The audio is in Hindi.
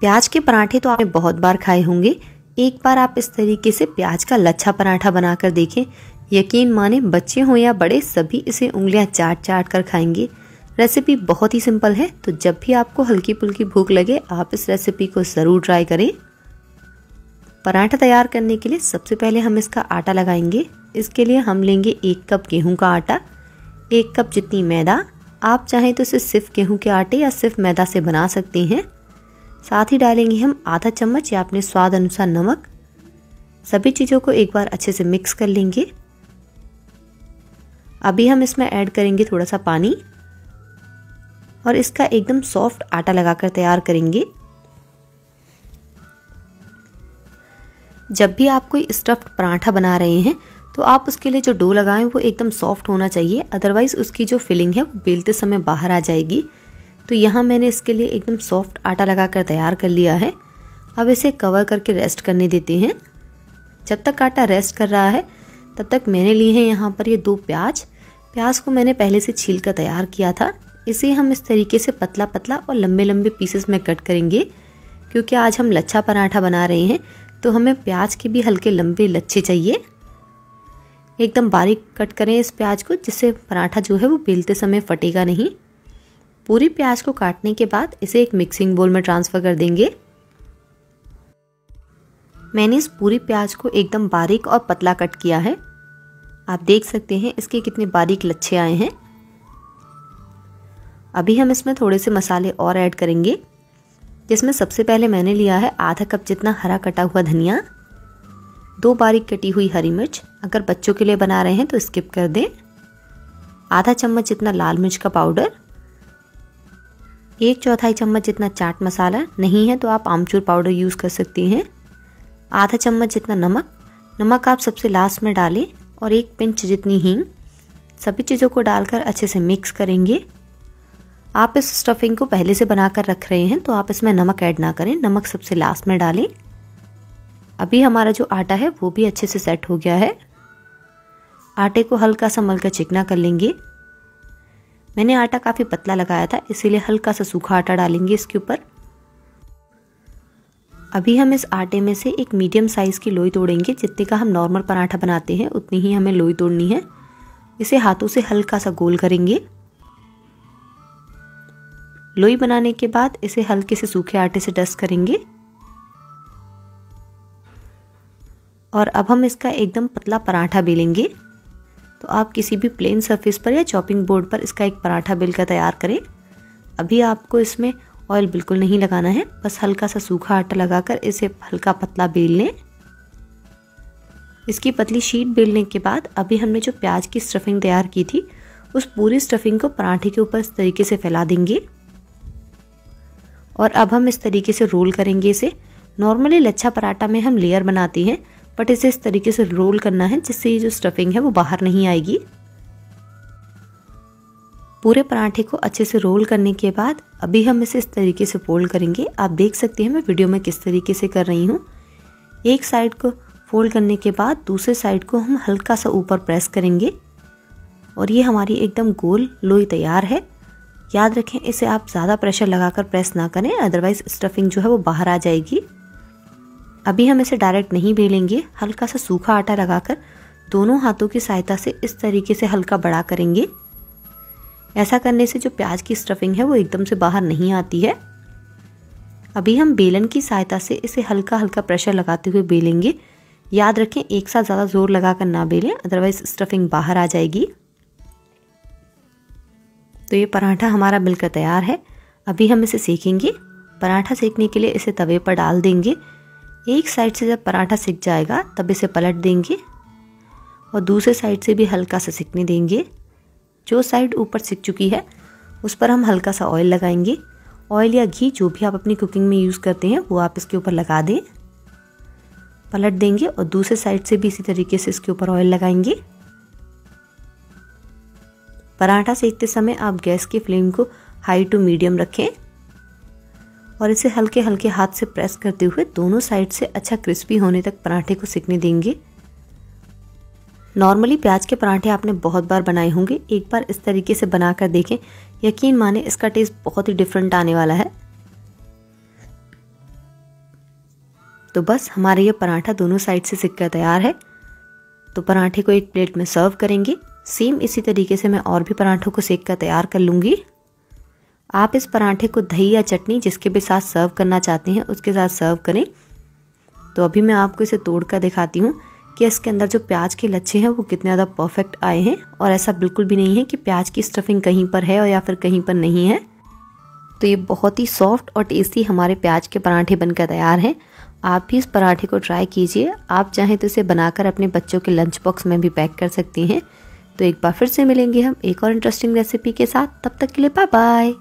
प्याज के पराठे तो आपने बहुत बार खाए होंगे। एक बार आप इस तरीके से प्याज का लच्छा पराठा बनाकर देखें। यकीन माने, बच्चे हों या बड़े, सभी इसे उंगलियाँ चाट चाट कर खाएँगे। रेसिपी बहुत ही सिंपल है तो जब भी आपको हल्की फुल्की भूख लगे, आप इस रेसिपी को ज़रूर ट्राई करें। पराठा तैयार करने के लिए सबसे पहले हम इसका आटा लगाएँगे। इसके लिए हम लेंगे एक कप गेहूँ का आटा, एक कप जितनी मैदा। आप चाहें तो इसे सिर्फ़ गेहूँ के आटे या सिर्फ़ मैदा से बना सकते हैं। साथ ही डालेंगे हम आधा चम्मच या अपने स्वाद अनुसार नमक। सभी चीज़ों को एक बार अच्छे से मिक्स कर लेंगे। अभी हम इसमें ऐड करेंगे थोड़ा सा पानी। और इसका एकदम सॉफ्ट आटा लगाकर तैयार करेंगे। जब भी आप कोई स्टफ्ड पराठा बना रहे हैं तो आप उसके लिए जो डो लगाएँ वो एकदम सॉफ्ट होना चाहिए अदरवाइज़ उसकी जो फिलिंग है वो बेलते समय बाहर आ जाएगी। तो यहाँ मैंने इसके लिए एकदम सॉफ्ट आटा लगा कर तैयार कर लिया है। अब इसे कवर करके रेस्ट करने देते हैं। जब तक आटा रेस्ट कर रहा है, तब तक मैंने लिए हैं यहाँ पर ये दो प्याज। प्याज को मैंने पहले से छील कर तैयार किया था। इसे हम इस तरीके से पतला पतला और लंबे लंबे पीसेस में कट करेंगे, क्योंकि आज हम लच्छा पराठा बना रहे हैं तो हमें प्याज के भी हल्के लंबे लच्छे चाहिए। एकदम बारीक कट करें इस प्याज को, जिससे पराठा जो है वो बेलते समय फटेगा नहीं। पूरी प्याज को काटने के बाद इसे एक मिक्सिंग बोल में ट्रांसफ़र कर देंगे। मैंने इस पूरी प्याज को एकदम बारीक और पतला कट किया है। आप देख सकते हैं इसके कितने बारीक लच्छे आए हैं। अभी हम इसमें थोड़े से मसाले और ऐड करेंगे, जिसमें सबसे पहले मैंने लिया है आधा कप जितना हरा कटा हुआ धनिया, दो बारीक कटी हुई हरी मिर्च, अगर बच्चों के लिए बना रहे हैं तो स्किप कर दें। आधा चम्मच जितना लाल मिर्च का पाउडर एक चौथाई चम्मच जितना चाट मसाला नहीं है तो आप आमचूर पाउडर यूज़ कर सकती हैं। आधा चम्मच जितना नमक। नमक आप सबसे लास्ट में डालें और एक पिंच जितनी हींग। सभी चीज़ों को डालकर अच्छे से मिक्स करेंगे। आप इस स्टफिंग को पहले से बनाकर रख रहे हैं तो आप इसमें नमक ऐड ना करें। नमक सबसे लास्ट में डालें। अभी हमारा जो आटा है वो भी अच्छे से सेट हो गया है। आटे को हल्का सा मल कर चिकना कर लेंगे। मैंने आटा काफ़ी पतला लगाया था, इसीलिए हल्का सा सूखा आटा डालेंगे इसके ऊपर। अभी हम इस आटे में से एक मीडियम साइज़ की लोई तोड़ेंगे, जितने का हम नॉर्मल पराठा बनाते हैं, उतनी ही हमें लोई तोड़नी है। इसे हाथों से हल्का सा गोल करेंगे। लोई बनाने के बाद इसे हल्के से सूखे आटे से डस्ट करेंगे। और अब हम इसका एकदम पतला पराठा बेलेंगे। तो आप किसी भी प्लेन सरफेस पर या चॉपिंग बोर्ड पर इसका एक पराठा बेल कर तैयार करें। अभी आपको इसमें ऑयल बिल्कुल नहीं लगाना है। बस हल्का सा सूखा आटा लगाकर इसे हल्का पतला बेल लें। इसकी पतली शीट बेलने के बाद अभी हमने जो प्याज की स्टफिंग तैयार की थी, उस पूरी स्टफिंग को पराठे के ऊपर इस तरीके से फैला देंगे। और अब हम इस तरीके से रोल करेंगे इसे। नॉर्मली लच्छा पराठा में हम लेयर बनाते हैं। बट इसे इस तरीके से रोल करना है जिससे ये जो स्टफिंग है वो बाहर नहीं आएगी। पूरे पराठे को अच्छे से रोल करने के बाद अभी हम इसे इस तरीके से फोल्ड करेंगे। आप देख सकते हैं मैं वीडियो में किस तरीके से कर रही हूँ। एक साइड को फोल्ड करने के बाद दूसरे साइड को हम हल्का सा ऊपर प्रेस करेंगे। और ये हमारी एकदम गोल लोई तैयार है। याद रखें, इसे आप ज़्यादा प्रेशर लगाकर प्रेस ना करें अदरवाइज़ स्टफिंग जो है वो बाहर आ जाएगी। अभी हम इसे डायरेक्ट नहीं बेलेंगे। हल्का सा सूखा आटा लगाकर दोनों हाथों की सहायता से इस तरीके से हल्का बड़ा करेंगे। ऐसा करने से जो प्याज की स्टफिंग है वो एकदम से बाहर नहीं आती है। अभी हम बेलन की सहायता से इसे हल्का हल्का प्रेशर लगाते हुए बेलेंगे। याद रखें, एक साथ ज़्यादा ज़ोर लगाकर ना बेलें अदरवाइज़ स्टफिंग बाहर आ जाएगी। तो ये पराठा हमारा मिलकर तैयार है। अभी हम इसे सेकेंगे। पराठा सेकने के लिए इसे तवे पर डाल देंगे। एक साइड से जब पराठा सिक जाएगा, तब इसे पलट देंगे और दूसरे साइड से भी हल्का सा सिकने देंगे। जो साइड ऊपर सिक चुकी है, उस पर हम हल्का सा ऑयल लगाएँगे। ऑयल या घी जो भी आप अपनी कुकिंग में यूज़ करते हैं, वो आप इसके ऊपर लगा दें। पलट देंगे और दूसरे साइड से भी इसी तरीके से इसके ऊपर ऑयल लगाएँगे। पराठा सेकते समय आप गैस की फ्लेम को हाई टू मीडियम रखें। और इसे हल्के हल्के हाथ से प्रेस करते हुए दोनों साइड से अच्छा क्रिस्पी होने तक पराठे को सिकने देंगे। नॉर्मली प्याज के पराठे आपने बहुत बार बनाए होंगे। एक बार इस तरीके से बनाकर देखें। यकीन माने इसका टेस्ट बहुत ही डिफरेंट आने वाला है। तो बस हमारे ये पराठा दोनों साइड से सिक कर तैयार है। तो पराठे को एक प्लेट में सर्व करेंगे। सेम इसी तरीके से मैं और भी पराठों को सेक कर तैयार कर लूँगी। आप इस पराठे को दही या चटनी जिसके भी साथ सर्व करना चाहते हैं, उसके साथ सर्व करें। तो अभी मैं आपको इसे तोड़ कर दिखाती हूँ कि इसके अंदर जो प्याज के लच्छे हैं, वो कितने ज़्यादा परफेक्ट आए हैं। और ऐसा बिल्कुल भी नहीं है कि प्याज की स्टफिंग कहीं पर है और या फिर कहीं पर नहीं है। तो ये बहुत ही सॉफ्ट और टेस्टी हमारे प्याज के पराठे बनकर तैयार हैं। आप भी इस पराठे को ट्राई कीजिए। आप चाहें तो इसे बनाकर अपने बच्चों के लंच बॉक्स में भी पैक कर सकती हैं। तो एक बार फिर से मिलेंगे हम एक और इंटरेस्टिंग रेसिपी के साथ। तब तक के लिए बाय बाय